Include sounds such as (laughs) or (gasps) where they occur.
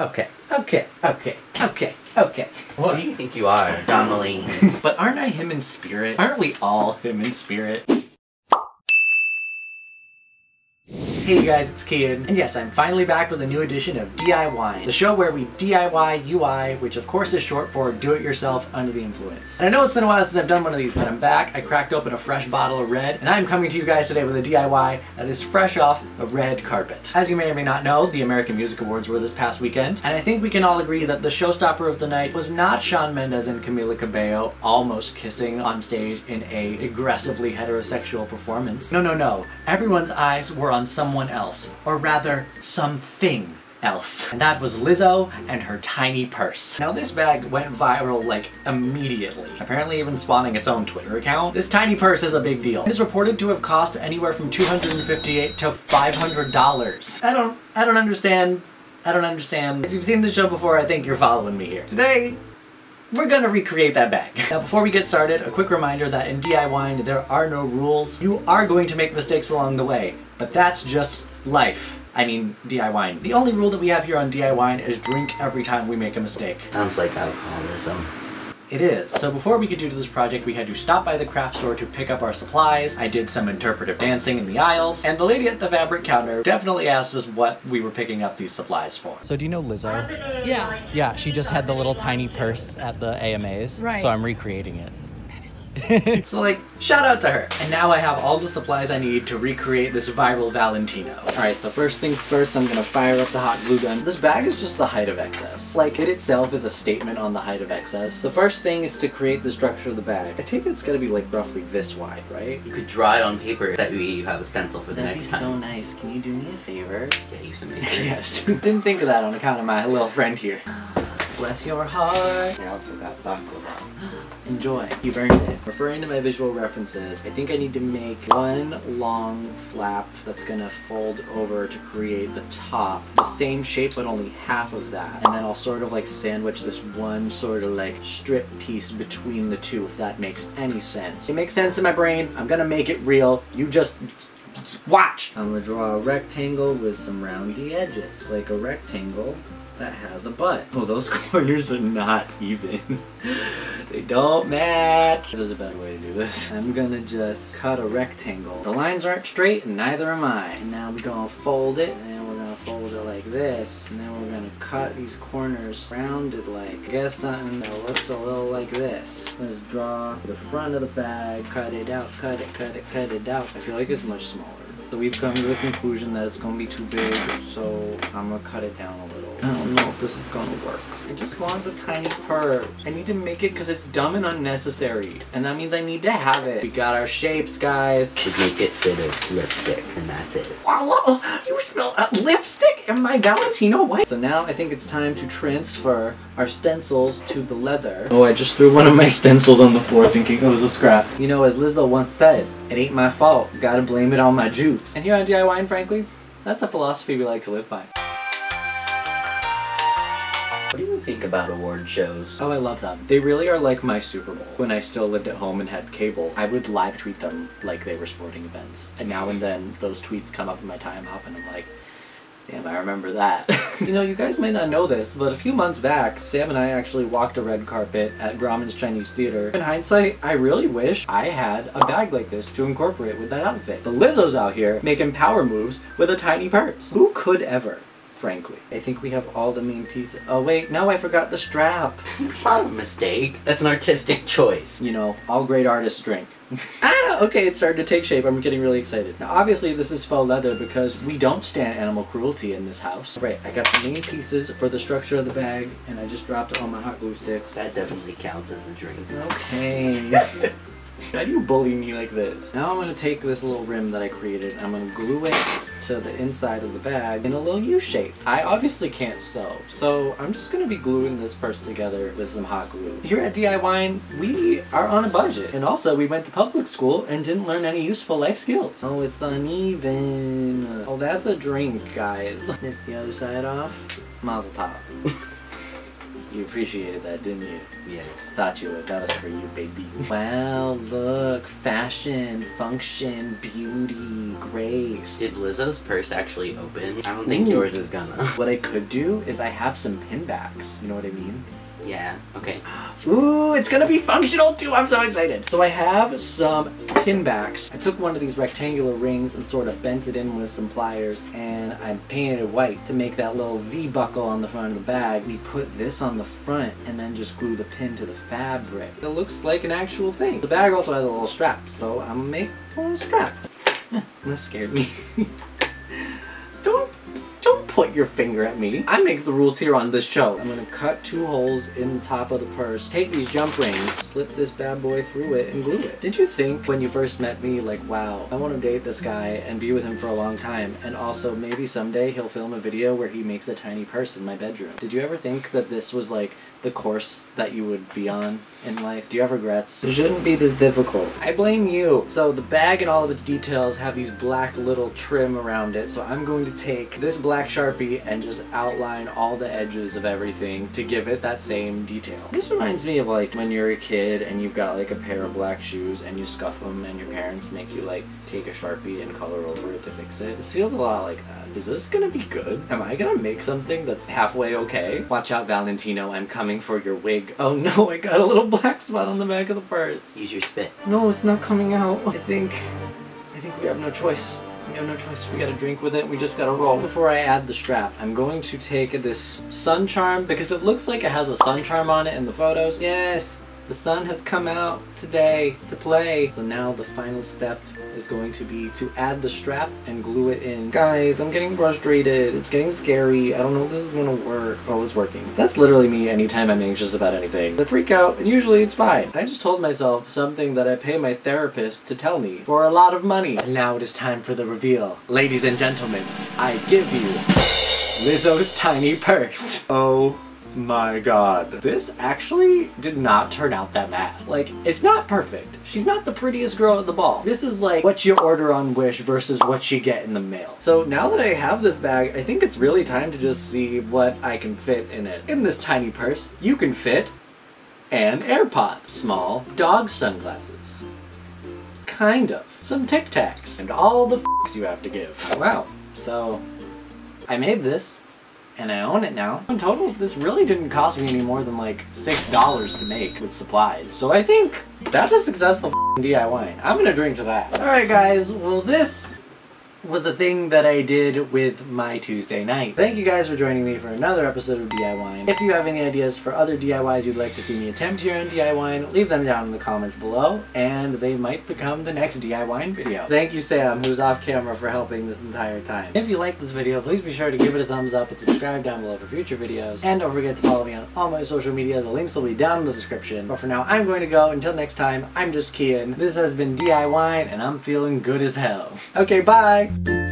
Okay, okay, okay, okay, okay. What do you think you are, John Mulaney? (laughs) But aren't I him in spirit? Aren't we all him in spirit? Hey you guys, it's Kyian, and yes, I'm finally back with a new edition of DIY, the show where we DIY UI, which of course is short for Do It Yourself Under the Influence. And I know it's been a while since I've done one of these, but I'm back. I cracked open a fresh bottle of red, and I'm coming to you guys today with a DIY that is fresh off a red carpet. As you may or may not know, the American Music Awards were this past weekend, and I think we can all agree that the showstopper of the night was not Shawn Mendes and Camila Cabello almost kissing on stage in a aggressively heterosexual performance. No, no, no. Everyone's eyes were on someone else, or rather, something else. And that was Lizzo and her tiny purse. Now this bag went viral like immediately, apparently even spawning its own Twitter account. This tiny purse is a big deal. It is reported to have cost anywhere from 258 to $500. I don't, I don't understand. I don't understand. If you've seen the show before, I think you're following me here. Today, we're gonna recreate that bag. Now before we get started, a quick reminder that in DIY Wine, there are no rules. You are going to make mistakes along the way, but that's just life. I mean, DIY. Wine. The only rule that we have here on DIY is drink every time we make a mistake. Sounds like alcoholism. It is. So before we could do this project, we had to stop by the craft store to pick up our supplies. I did some interpretive dancing in the aisles, and the lady at the fabric counter definitely asked us what we were picking up these supplies for. So do you know Lizzo? Yeah. Yeah, she just had the little tiny purse at the AMAs. Right. So I'm recreating it. (laughs) so like, shout out to her. And now I have all the supplies I need to recreate this viral Valentino. Alright, so first things first, I'm gonna fire up the hot glue gun. This bag is just the height of excess. Like, it itself is a statement on the height of excess. The first thing is to create the structure of the bag. I take it it's gonna be like roughly this wide, right? You could draw it on paper. That way you have a stencil for the next time. That'd be so nice. Can you do me a favor? Get you some paper. (laughs) yes. (laughs) Didn't think of that on account of my little friend here. Bless your heart. I also got baklava. (gasps) Enjoy. You've earned it. Referring to my visual references, I think I need to make one long flap that's gonna fold over to create the top. The same shape, but only half of that. And then I'll sort of like sandwich this one sort of like strip piece between the two, if that makes any sense. It makes sense in my brain. I'm gonna make it real. You just watch. I'm gonna draw a rectangle with some roundy edges, like a rectangle that has a butt. Oh, those (laughs) corners are not even. (laughs) they don't match. There's a better way to do this. I'm gonna just cut a rectangle. The lines aren't straight and neither am I. And now I'm gonna fold it and we're gonna fold it like this. And then we're gonna cut these corners rounded like, I guess something that looks a little like this. Let's draw the front of the bag, cut it out, cut it, cut it, cut it out. I feel like it's much smaller. So we've come to the conclusion that it's gonna be too big, so I'm gonna cut it down a little. I don't know if this is gonna work. I just want the tiny part. I need to make it because it's dumb and unnecessary. And that means I need to have it. We got our shapes, guys. Should make it fit a lipstick, and that's it. Wow, you smell uh, lipstick in my Valentino white. So now I think it's time to transfer our stencils to the leather. Oh, I just threw one of my stencils on the floor thinking it was a scrap. You know, as Lizzo once said, it ain't my fault. Gotta blame it on my juice. And here on DIY and frankly, that's a philosophy we like to live by. What do you think about award shows? Oh, I love them. They really are like my Super Bowl. When I still lived at home and had cable, I would live tweet them like they were sporting events. And now and then those tweets come up in my Timehop and I'm like, damn, I remember that. (laughs) you know, you guys may not know this, but a few months back, Sam and I actually walked a red carpet at Grauman's Chinese Theater. In hindsight, I really wish I had a bag like this to incorporate with that outfit. The Lizzo's out here making power moves with a tiny purse. Who could ever? Frankly. I think we have all the main pieces. Oh wait, no I forgot the strap. It's not a mistake. That's an artistic choice. you know, all great artists drink. (laughs) ah, okay, it's starting to take shape. I'm getting really excited. Now, obviously, this is faux leather because we don't stand animal cruelty in this house. Right, I got the main pieces for the structure of the bag, and I just dropped all my hot glue sticks. That definitely counts as a drink. Okay. (laughs) Why do you bully me like this? Now I'm to take this little rim that I created I'm to glue it to the inside of the bag in a little U shape. I obviously can't sew, so I'm just to be gluing this purse together with some hot glue. Here at DIY, we are on a budget. And also, we went to public school and didn't learn any useful life skills. Oh, it's uneven. Oh, that's a drink, guys. (laughs) Snip the other side off. Mazel tov. (laughs) You appreciated that, didn't you? Yes. Thought you would. That was for you, baby. Wow, look. Fashion, function, beauty, grace. Did Lizzo's purse actually open? I don't think Ooh. yours is gonna. What I could do is I have some pinbacks. You know what I mean? Yeah. Okay. Ooh, it's gonna be functional too. I'm so excited. So I have some pinbacks. I took one of these rectangular rings and sort of bent it in with some pliers and I painted it white to make that little V buckle on the front of the bag. We put this on the front and then just glue the pin to the fabric. It looks like an actual thing. The bag also has a little strap, so I'm gonna make a little strap. (laughs) That scared me. (laughs) Point your finger at me. I make the rules here on this show. I'm gonna cut two holes in the top of the purse, take these jump rings, slip this bad boy through it, and glue it. Did you think when you first met me, like, wow, I wanna date this guy and be with him for a long time, and also maybe someday he'll film a video where he makes a tiny purse in my bedroom? Did you ever think that this was like the course that you would be on in life? Do you have regrets? It shouldn't be this difficult. I blame you. So the bag and all of its details have these black little trim around it. So I'm going to take this black Sharpie and just outline all the edges of everything to give it that same detail. This reminds me of like when you're a kid and you've got like a pair of black shoes and you scuff them and your parents make you like take a Sharpie and color over it to fix it. This feels a lot like that. Is this gonna be good? Am I gonna make something that's halfway okay? Watch out, Valentino. I'm coming for your wig. Oh (laughs) no, I got a little black spot on the back of the purse. Use your spit. No, it's not coming out. I think, I think we have no choice. We have no choice. We gotta drink with it. We just gotta roll. Before I add the strap, I'm going to take this sun charm because it looks like it has a sun charm on it in the photos. Yes, the sun has come out today to play. So now the final step is going to be to add the strap and glue it in. Guys, I'm getting frustrated. It's getting scary. I don't know if this is gonna work. Oh, it's working. That's literally me anytime I'm anxious about anything. I freak out, and usually it's fine. I just told myself something that I pay my therapist to tell me for a lot of money. And now it is time for the reveal. Ladies and gentlemen, I give you Lizzo's tiny purse. (laughs) Oh my god. This actually did not turn out that bad. Like, it's not perfect. She's not the prettiest girl at the ball. This is like what you order on Wish versus what you get in the mail. So now that I have this bag, I think it's really time to just see what I can fit in it. In this tiny purse, you can fit an AirPod, small dog sunglasses, kind of, some Tic Tacs, and all the f***s you have to give. Wow. So, I made this and I own it now. In total, this really didn't cost me any more than like $6 to make with supplies. So I think that's a successful DIY. I'm gonna drink to that. Alright guys, well this was a thing that I did with my Tuesday night. Thank you guys for joining me for another episode of DIY. If you have any ideas for other DIYs you'd like to see me attempt here on DIY, leave them down in the comments below, and they might become the next DIY video. Thank you Sam, who's off camera for helping this entire time. If you like this video, please be sure to give it a thumbs up and subscribe down below for future videos, and don't forget to follow me on all my social media, the links will be down in the description. But for now, I'm going to go. Until next time, I'm just Kyian. This has been DIY, and I'm feeling good as hell. Okay, bye! Bye.